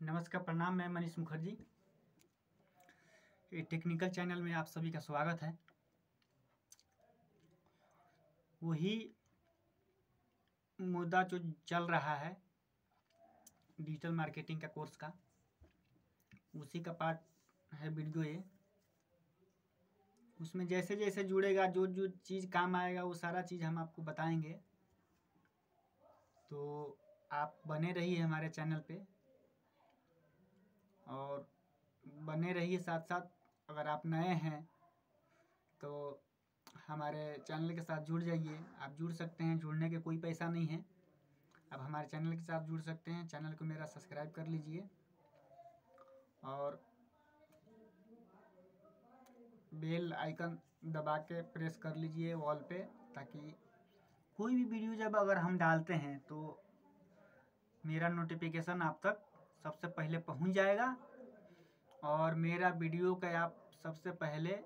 नमस्कार, प्रणाम, मैं मनीष मुखर्जी। टेक्निकल चैनल में आप सभी का स्वागत है। वही मुद्दा जो चल रहा है डिजिटल मार्केटिंग का कोर्स का, उसी का पार्ट है वीडियो ये। उसमें जैसे जैसे जुड़ेगा जो जो चीज़ काम आएगा, वो सारा चीज़ हम आपको बताएँगे। तो आप बने रहिए हमारे चैनल पे। और बने रहिए साथ साथ अगर आप नए हैं तो हमारे चैनल के साथ जुड़ जाइए। आप जुड़ सकते हैं, जुड़ने के कोई पैसा नहीं है। आप हमारे चैनल के साथ जुड़ सकते हैं। चैनल को मेरा सब्सक्राइब कर लीजिए। और बेल आइकन दबा के प्रेस कर लीजिए वॉल पे, ताकि कोई भी वीडियो जब अगर हम डालते हैं तो मेरा नोटिफिकेशन आप तक सबसे पहले पहुँच जाएगा। और मेरा वीडियो का आप सबसे पहले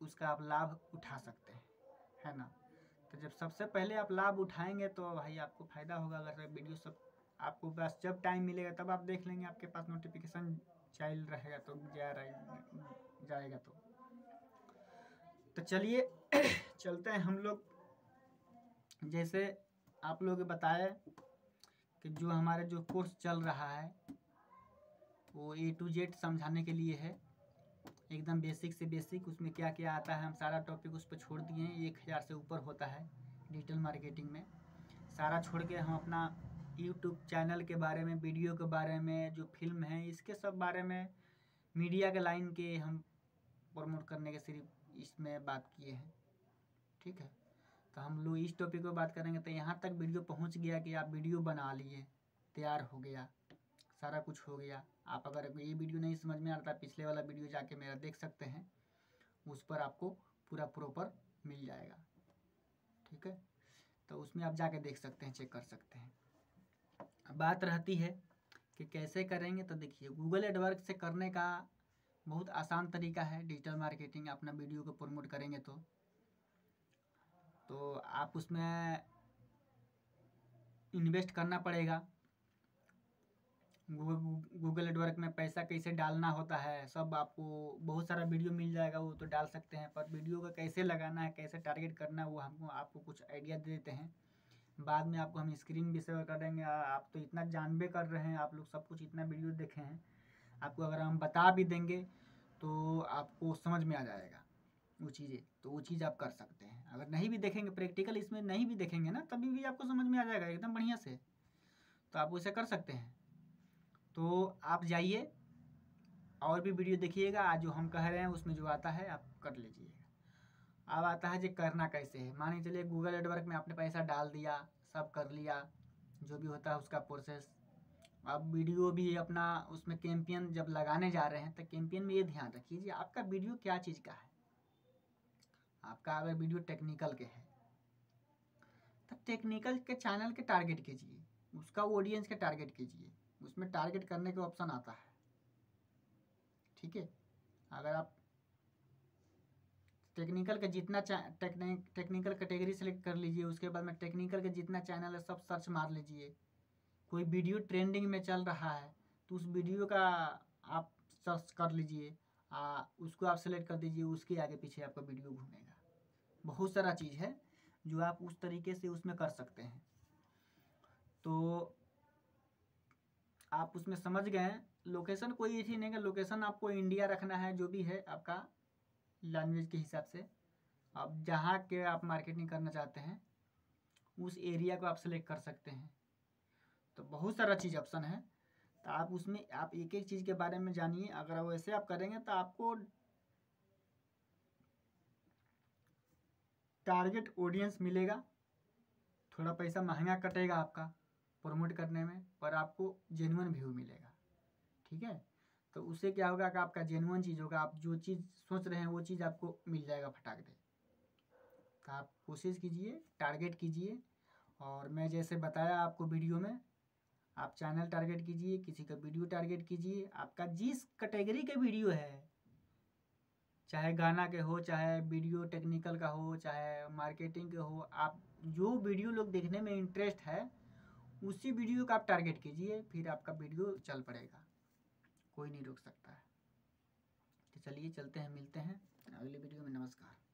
उसका आप लाभ उठा सकते हैं, है ना? तो जब सबसे पहले आप लाभ उठाएँगे तो भाई आपको फ़ायदा होगा। अगर वीडियो सब आपको बस जब टाइम मिलेगा तब आप देख लेंगे, आपके पास नोटिफिकेशन चाइल रहेगा तो जा रहा जाएगा तो। तो चलिए, चलते हैं हम लोग। जैसे आप लोग बताए कि जो हमारे जो कोर्स चल रहा है, वो ए टू जेड समझाने के लिए है। एकदम बेसिक से बेसिक उसमें क्या क्या आता है, हम सारा टॉपिक उस पर छोड़ दिए हैं। एक हज़ार से ऊपर होता है डिजिटल मार्केटिंग में। सारा छोड़ के हम अपना यूट्यूब चैनल के बारे में वीडियो के बारे में, जो फ़िल्म है, इसके सब बारे में मीडिया के लाइन के हम प्रमोट करने के सिर्फ़ इसमें बात किए हैं। ठीक है? तो हम लोग इस टॉपिक पर बात करेंगे। तो यहाँ तक वीडियो पहुँच गया कि आप वीडियो बना लिए, तैयार हो गया, सारा कुछ हो गया। आप अगर ये वीडियो नहीं समझ में आता पिछले वाला वीडियो जाके मेरा देख सकते हैं, उस पर आपको पूरा प्रॉपर मिल जाएगा। ठीक है? तो उसमें आप जाके देख सकते हैं चेक कर सकते हैं। बात रहती है कि कैसे करेंगे तो देखिए गूगल एडवर्क से करने का बहुत आसान तरीका है। डिजिटल मार्केटिंग अपना वीडियो को प्रमोट करेंगे तो। तो आप उसमें इन्वेस्ट करना पड़ेगा। गूगल एडवर्क में पैसा कैसे डालना होता है, सब आपको बहुत सारा वीडियो मिल जाएगा, वो तो डाल सकते हैं, पर वीडियो का कैसे लगाना है, कैसे टारगेट करना है, वो हमको, आपको कुछ आइडिया दे देते हैं। बाद में आपको हम स्क्रीन भी शेयर कर देंगे। आप तो इतना जानबे कर रहे हैं, आप लोग सब कुछ इतना वीडियो देखे हैं। आपको अगर हम बता भी देंगे तो आपको समझ में आ जाएगा। वो चीज़ें तो वो चीज़ आप कर सकते हैं। अगर नहीं भी देखेंगे प्रैक्टिकल इसमें नहीं भी देखेंगे ना, तभी भी आपको समझ में आ जाएगा, एकदम बढ़िया से। तो आप उसे कर सकते हैं। तो आप जाइए, और भी वीडियो देखिएगा, आज जो हम कह रहे हैं, उसमें जो आता है, आप कर लीजिएगा। अब आता है, जो करना कैसे है? मान के चलिए गूगल एडवर्क में आपने पैसा डाल दिया, सब कर लिया, जो भी होता है उसका प्रोसेस अब वीडियो भी अपना, उसमें कैंपियन जब लगाने जा रहे हैं तो कैंपियन में ये ध्यान रखिए आपका वीडियो क्या चीज़ का है? आपका अगर वीडियो टेक्निकल के है। तो टेक्निकल के चैनल के टारगेट कीजिए। उसका ऑडियंस के टारगेट कीजिए। उसमें टारगेट करने का ऑप्शन आता है। ठीक है? अगर आप टेक्निकल का जितना टेक्निकल कैटेगरी सेलेक्ट कर लीजिए, उसके बाद में टेक्निकल का जितना चैनल है, सब सर्च मार लीजिए। कोई वीडियो ट्रेंडिंग में चल रहा है तो उस वीडियो का आप सर्च कर लीजिए। उसको आप सेलेक्ट कर दीजिए, उसके आगे पीछे आपका वीडियो घूमेगा। बहुत सारा चीज़ है जो आप उस तरीके से उसमें कर सकते हैं। तो आप उसमें समझ गए, लोकेशन कोई ऐसी नहीं है लोकेशन आपको इंडिया रखना है, जो भी है आपका लैंग्वेज के हिसाब से। आप जहाँ के आप मार्केटिंग करना चाहते हैं, उस एरिया को आप सेलेक्ट कर सकते हैं। तो बहुत सारा चीज़ ऑप्शन है। तो आप उसमें, आप एक एक चीज़ के बारे में जानिए। अगर वैसे आप करेंगे तो आपको टारगेट ऑडियंस मिलेगा। थोड़ा पैसा महँगा कटेगा आपका प्रमोट करने में, पर आपको जेनुअन व्यू मिलेगा। ठीक है? तो उससे क्या होगा कि आपका जेनुअन चीज़ होगा, आप जो चीज़ सोच रहे हैं वो चीज़ आपको मिल जाएगा फटाक दे तो आप कोशिश कीजिए टारगेट कीजिए, और मैं जैसे बताया आपको वीडियो में, आप चैनल टारगेट कीजिए, किसी का वीडियो टारगेट कीजिए, आपका जिस कैटेगरी का वीडियो है चाहे गाना के हो, चाहे वीडियो टेक्निकल का हो, चाहे मार्केटिंग के हो, आप जो वीडियो लोग देखने में इंटरेस्ट है, उसी वीडियो का आप टारगेट कीजिए, फिर आपका वीडियो चल पड़ेगा। कोई नहीं रोक सकता है। तो चलिए, चलते हैं, मिलते हैं। अगले वीडियो में नमस्कार।